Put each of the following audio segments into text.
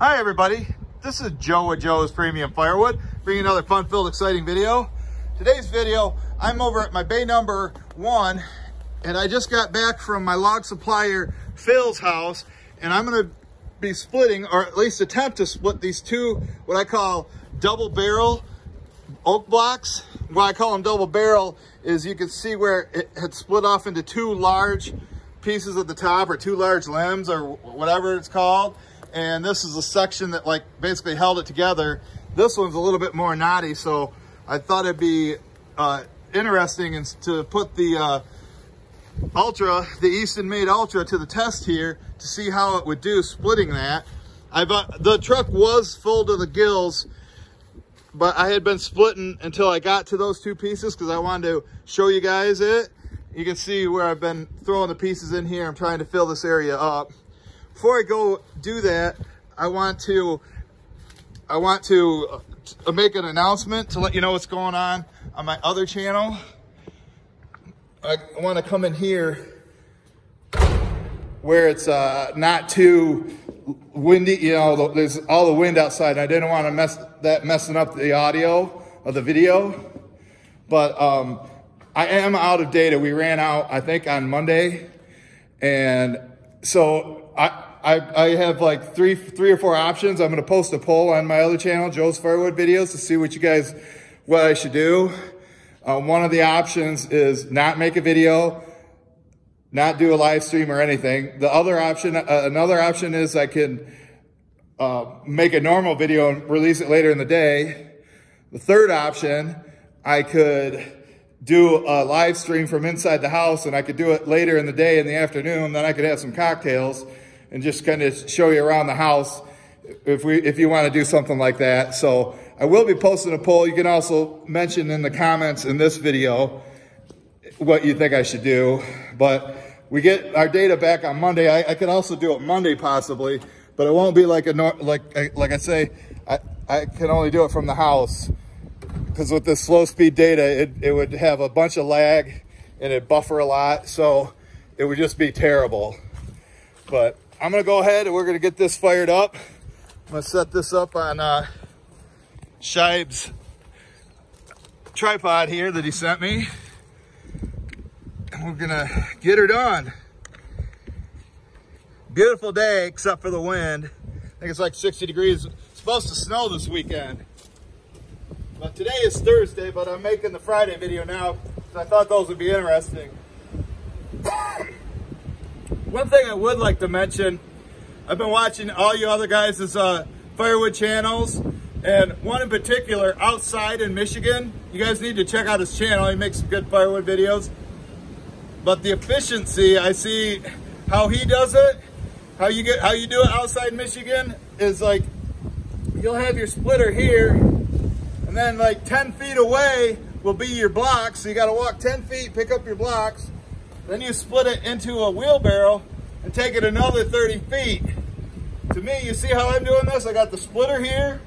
Hi everybody, this is Joe with Joe's Premium Firewood, bringing another fun-filled, exciting video. Today's video, I'm over at my bay number one, and I just got back from my log supplier, Phil's house, and I'm gonna be splitting, or at least attempt to split these two, what I call double barrel oak blocks. Why I call them double barrel is you can see where it had split off into two large pieces at the top or two large limbs or whatever it's called and this is a section that like basically held it together. This one's a little bit more knotty, so I thought it'd be uh, interesting to put the uh, Ultra, the Eastonmade Ultra to the test here to see how it would do splitting that. I the truck was full to the gills, but I had been splitting until I got to those two pieces because I wanted to show you guys it. You can see where I've been throwing the pieces in here. I'm trying to fill this area up before I go do that, I want to I want to uh, make an announcement to let you know what's going on on my other channel. I want to come in here where it's uh, not too windy, you know, there's all the wind outside. I didn't want to mess that messing up the audio of the video, but um, I am out of data. We ran out, I think, on Monday, and so I I, I have like three, three or four options. I'm going to post a poll on my other channel, Joe's Firewood Videos, to see what you guys, what I should do. Uh, one of the options is not make a video, not do a live stream or anything. The other option, uh, another option is I can uh, make a normal video and release it later in the day. The third option, I could do a live stream from inside the house and I could do it later in the day in the afternoon. Then I could have some cocktails and just kind of show you around the house if we if you want to do something like that. So I will be posting a poll. You can also mention in the comments in this video what you think I should do. But we get our data back on Monday. I, I can also do it Monday possibly, but it won't be like a like like I say. I I can only do it from the house because with this slow speed data, it, it would have a bunch of lag and it buffer a lot. So it would just be terrible. But I'm gonna go ahead and we're gonna get this fired up. I'm gonna set this up on uh, Shibe's tripod here that he sent me. And we're gonna get her done. Beautiful day, except for the wind. I think it's like 60 degrees. It's supposed to snow this weekend. But today is Thursday, but I'm making the Friday video now because I thought those would be interesting. One thing I would like to mention, I've been watching all you other guys' uh, firewood channels, and one in particular, Outside in Michigan. You guys need to check out his channel. He makes some good firewood videos. But the efficiency, I see how he does it, how you get how you do it outside Michigan is like you'll have your splitter here, and then like 10 feet away will be your blocks. So you got to walk 10 feet, pick up your blocks, then you split it into a wheelbarrow and take it another 30 feet. To me, you see how I'm doing this? I got the splitter here.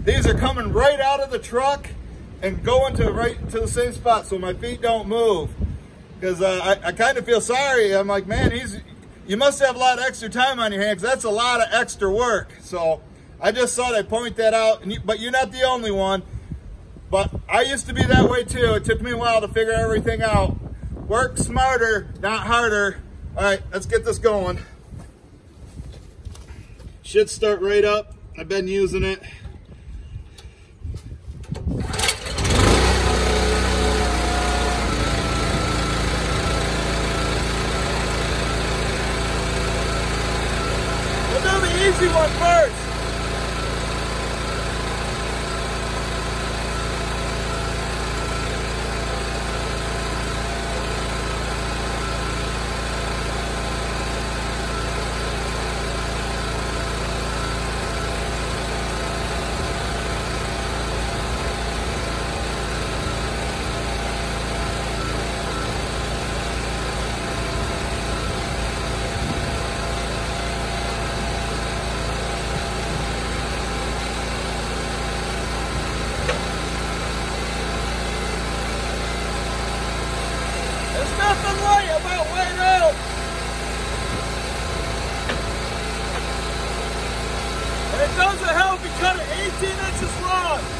These are coming right out of the truck and going to right to the same spot so my feet don't move. Because uh, I, I kind of feel sorry. I'm like, man, he's you must have a lot of extra time on your hands. That's a lot of extra work. So I just thought I'd point that out. You, but you're not the only one. But I used to be that way too. It took me a while to figure everything out. Work smarter, not harder. All right, let's get this going. Should start right up. I've been using it. We'll do the easy one first. Does it help if cut it 18 inches long?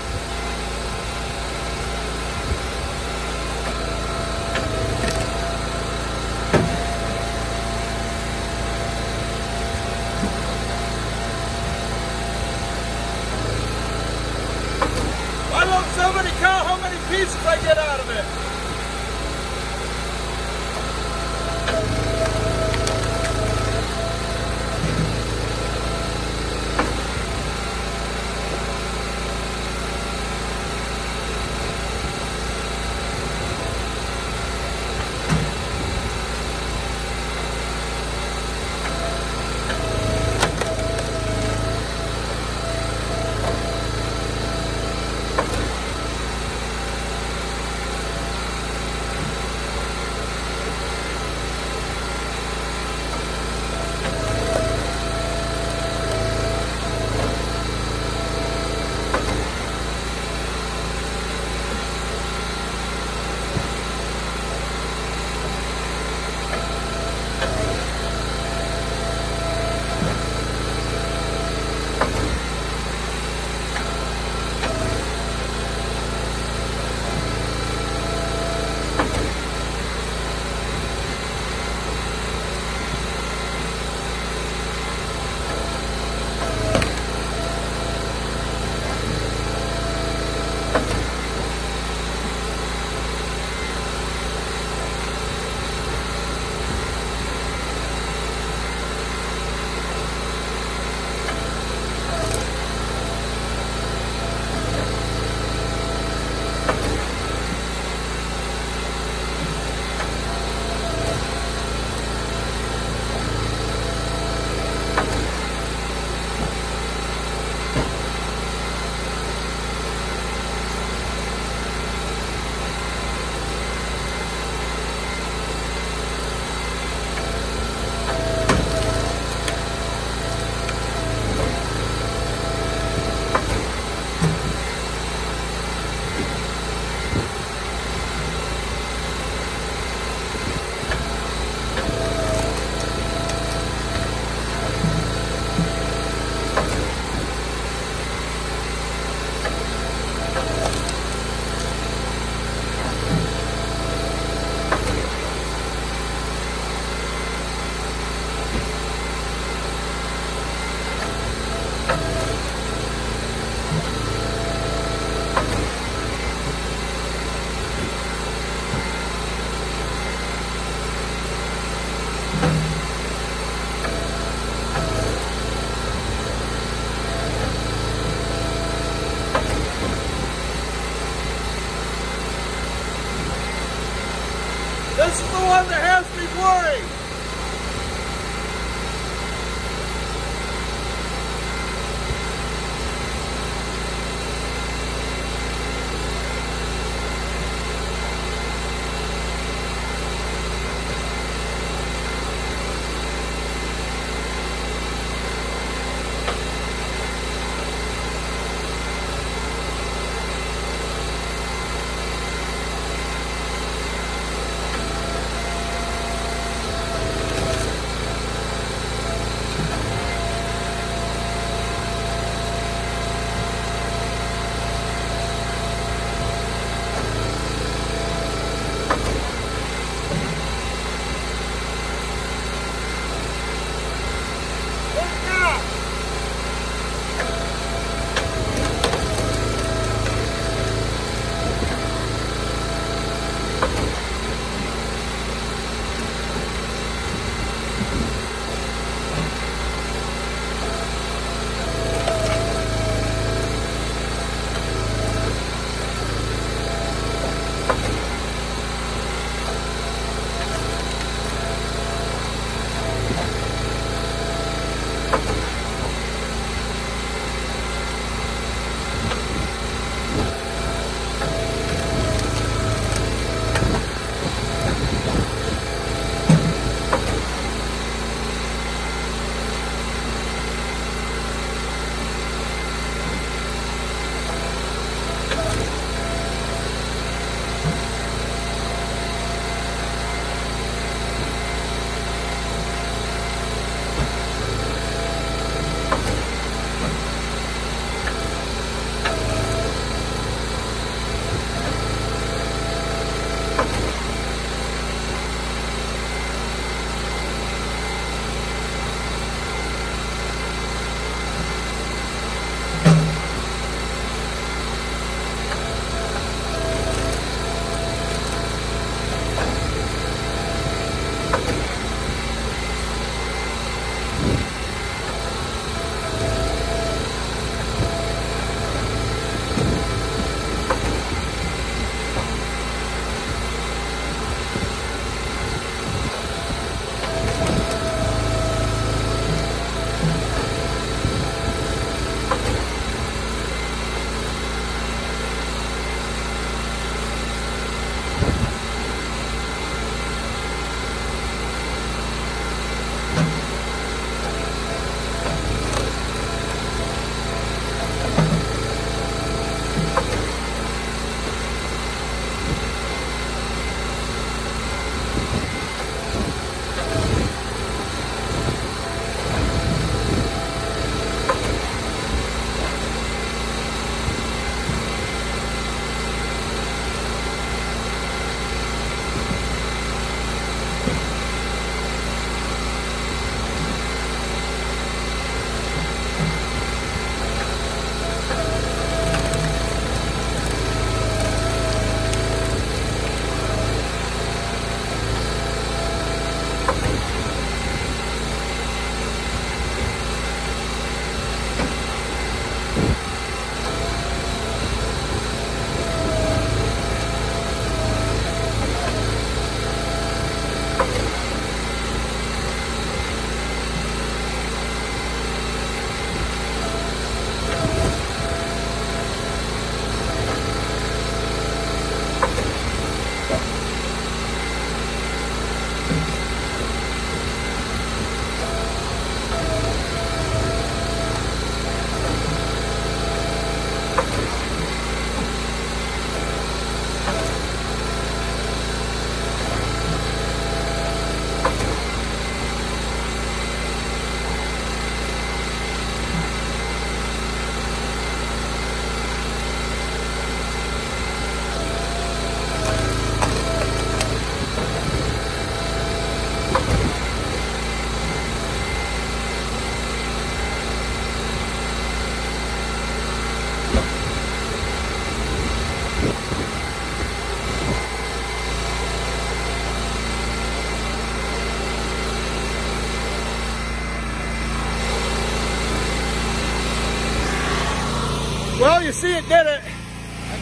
Well, you see it did it.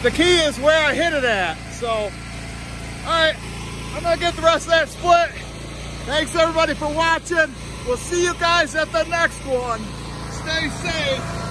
The key is where I hit it at. So, all right, I'm gonna get the rest of that split. Thanks everybody for watching. We'll see you guys at the next one. Stay safe.